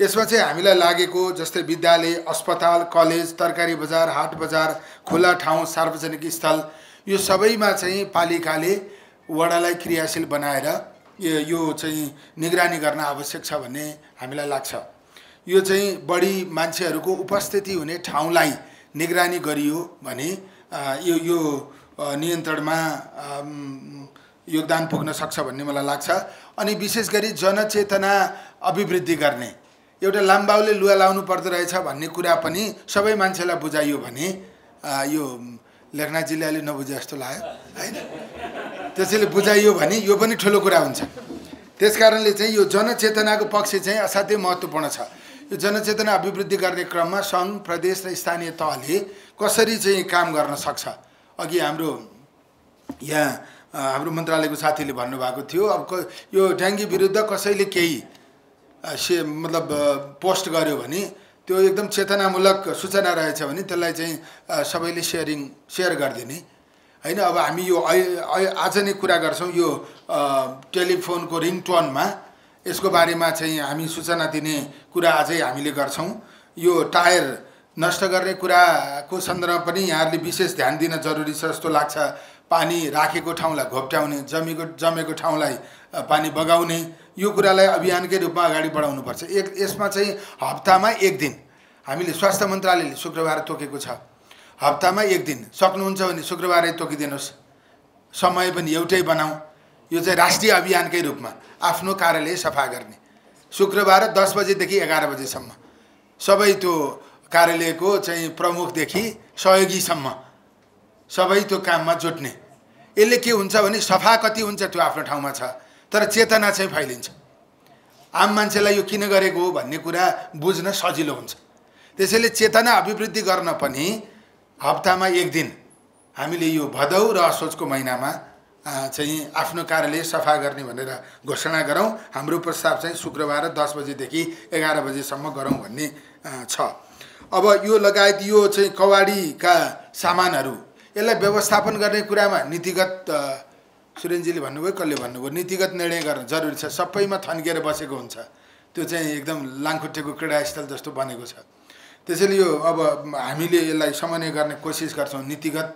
यसमा चाहिँ हामीलाई लागेको जस्तै विद्यालय अस्पताल कलेज तरकारी बजार हाट बजार खुला ठाउँ सार्वजनिक स्थल यो सबैमा चाहिँ पालिकाले वडालाई क्रियाशील बनाएर यो चाहिँ निगरानी गर्न आवश्यक छ भन्ने हामीलाई लाग्छ। यो चाहिँ बढी मान्छेहरूको उपस्थिति हुने ठाउँलाई निगरानी गरियो भने यो यो नियन्त्रणमा योगदान पुग्न सक्छ भन्ने मलाई लाग्छ। अनि विशेष गरी जनचेतना अभिवृद्धि गर्ने। एउटा लामबाउले लुगा लाउनु पर्दो रहेछ भन्ने कुरा पनि सबै मान्छेलाई बुझाइयो भने यो लेखनाथजीले अहिले नबुझे जस्तो लाग्यो होइन? त्यसैले बुझाइयो भने यो पनि ठुलो कुरा हुन्छ। त्यस कारणले चाहिँ यो जनचेतनाको पक्ष चाहिँ असाध्यै महत्त्वपूर्ण छ। यो जनचेतना अभिवृद्धि गर्ने क्रममा सङ्घ प्रदेश र स्थानीय तहले कसरी चाहिँ काम गर्न सक्छ? अघि हाम्रो यहाँ हाम्रो मन्त्रालयको साथीले भन्नुभएको थियो अब यो डेङ्गी विरुद्ध कसैले केही से मतलब पोस्ट गर्यो भने त्यो एकदम चेतनामूलक सूचना रहेछ भने त्यसलाई चाहिँ सबैले सेयरिङ सेयर गरिदिने। होइन अब हामी यो आज नै कुरा गर्छौँ यो टेलिफोनको रिङटोनमा। यसको बारेमा चाहिँ हामी सूचना दिने कुरा अझै हामीले गर्छौँ। यो टायर नष्ट गर्ने कुराको सन्दर्भमा पनि यहाँहरूले विशेष ध्यान दिन जरुरी छ जस्तो लाग्छ। पानी राखेको ठाउँलाई घोप्ट्याउने जमेको जमेको ठाउँलाई पानी बगाउने यो कुरालाई अभियानकै रूपमा अगाडि बढाउनुपर्छ एक यसमा चाहिँ हप्तामा एक दिन हामीले स्वास्थ्य मन्त्रालयले शुक्रबार तोकेको छ। हप्तामा एक दिन। सक्नुहुन्छ भने शुक्रबारै तोकिदिनुहोस्। समय पनि एउटै बनाऊ। यो चाहिँ राष्ट्रिय अभियानकै रूपमा आफ्नो कार्यालय सफा गर्ने। शुक्रबार दस बजेदेखि एघार बजेसम्म। सबै त्यो कार्यालयको चाहिँ प्रमुखदेखि सहयोगीसम्म सबै त्यो काममा जोड्ने यसले के हुन्छ भने सफा कति हुन्छ त्यो आफ्नो ठाउँमा छ तर चेतना चाहिँ फैलिन्छ। आम मान्छेलाई यो किन गरेको हो भन्ने कुरा बुझ्न सजिलो हुन्छ। त्यसैले चेतना अभिवृद्धि गर्न पनि हप्तामा एक दिन हामीले यो भदौ र असोजको महिनामा चाहिँ आफ्नो कार्यालय सफा गर्ने भनेर घोषणा गरौँ। हाम्रो प्रस्ताव चाहिँ शुक्रबार दस बजेदेखि एघार बजेसम्म गरौँ भन्ने छ। अब यो लगायत यो चाहिँ कवाडीका सामानहरू यसलाई व्यवस्थापन गर्ने कुरामा नीतिगत सुरेनजीले भन्नुभयो कसले भन्नुभयो नीतिगत निर्णय गर्न जरुरी छ। सबैमा थन्किएर बसेको हुन्छ। त्यो चाहिँ एकदम लाङखुट्टेको क्रीडास्थल जस्तो बनेको छ। त्यसैले यो अब हामीले यसलाई समन्वय गर्ने कोसिस गर्छौँ। नीतिगत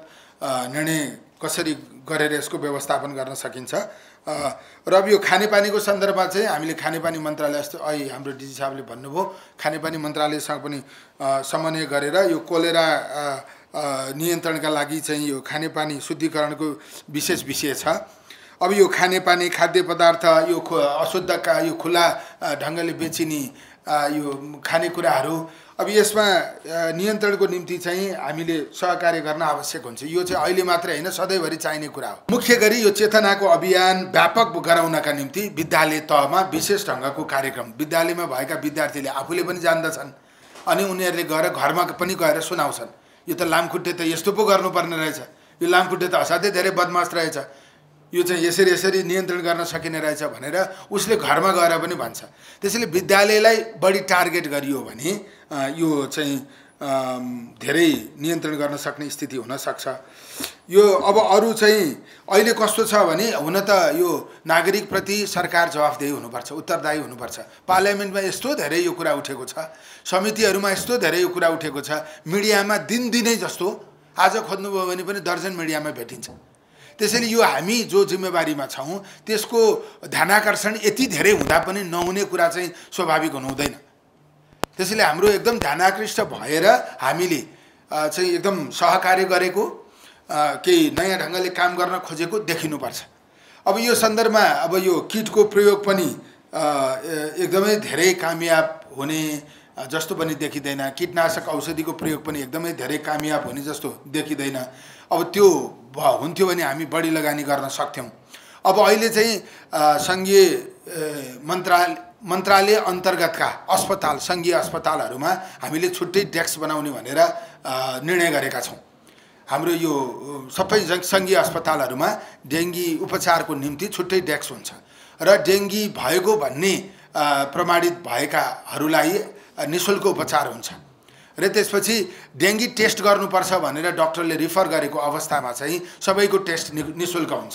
निर्णय कसरी गरेर यसको व्यवस्थापन गर्न सकिन्छ। र अब यो खानेपानीको सन्दर्भमा चाहिँ हामीले खानेपानी मन्त्रालय जस्तो अहिले हाम्रो डिजी साहबले भन्नुभयो खानेपानी मन्त्रालयसँग पनि समन्वय गरेर यो कोलेरा नियन्त्रणका लागि चाहिँ यो खानेपानी शुद्धिकरणको विशेष विषय छ। अब यो खानेपानी खाद्य पदार्थ यो अशुद्धका यो खुला ढङ्गले बेचिने यो खानेकुराहरू अब यसमा नियन्त्रणको निम्ति चाहिँ हामीले सहकार्य गर्न आवश्यक हुन्छ। यो चाहिँ अहिले मात्रै होइन सधैँभरि चाहिने कुरा हो। मुख्य गरी यो चेतनाको अभियान व्यापक गराउनका निम्ति विद्यालय तहमा विशेष ढङ्गको कार्यक्रम विद्यालयमा भएका विद्यार्थीले आफूले पनि जान्दछन् अनि उनीहरूले गएर घरमा पनि गएर सुनाउँछन्। यो त लामखुट्टे त यस्तो पो गर्नुपर्ने रहेछ। यो लामखुट्टे त असाध्यै धेरै बदमास रहेछ। यो चाहिँ यसरी यसरी नियन्त्रण गर्न सकिने रहेछ भनेर उसले घरमा गएर पनि भन्छ। त्यसैले विद्यालयलाई बढी टार्गेट गरियो भने यो चाहिँ धेरै नियन्त्रण गर्न सक्ने स्थिति हुनसक्छ। यो अब अरू चाहिँ अहिले कस्तो छ भने हुन त यो नागरिकप्रति सरकार जवाफदेही हुनुपर्छ उत्तरदायी हुनुपर्छ। पार्लियामेन्टमा यस्तो धेरै यो कुरा उठेको छ समितिहरूमा यस्तो धेरै यो कुरा उठेको छ मिडियामा दिनदिनै जस्तो आज खोज्नुभयो भने पनि दर्जन मिडियामा भेटिन्छ। त्यसैले यो हामी जो जिम्मेवारीमा छौँ त्यसको ध्यानाकर्षण यति धेरै हुँदा पनि नहुने कुरा चाहिँ स्वाभाविक हुनु हुँदैन। त्यसैले हाम्रो एकदम ध्यानाकृष्ट भएर हामीले चाहिँ एकदम सहकार्य गरेको केही नयाँ ढङ्गले काम गर्न खोजेको देखिनुपर्छ। अब यो सन्दर्भमा अब यो किटको प्रयोग पनि एकदमै धेरै कामयाब हुने जस्तो पनि देखिँदैन। कीटनाशक औषधिको प्रयोग पनि एकदमै धेरै कामयाब हुने जस्तो देखिँदैन। अब त्यो हुन्थ्यो भने हामी बढी लगानी गर्न सक्थ्यौँ। अब अहिले चाहिँ सङ्घीय मन्त्रालय मन्त्रालय अन्तर्गतका अस्पताल सङ्घीय अस्पतालहरूमा हामीले छुट्टै डेस्क बनाउने भनेर निर्णय गरेका छौँ। हाम्रो यो सबै सङ्घीय अस्पतालहरूमा डेङ्गी उपचारको निम्ति छुट्टै डेस्क हुन्छ र डेङ्गी भएको भन्ने प्रमाणित भएकाहरूलाई नि शुल्क उपचार हुन्छ। र त्यसपछि डेङ्गी टेस्ट गर्नुपर्छ भनेर डक्टरले रिफर गरेको अवस्थामा चाहिँ सबैको टेस्ट नि शुल्क हुन्छ।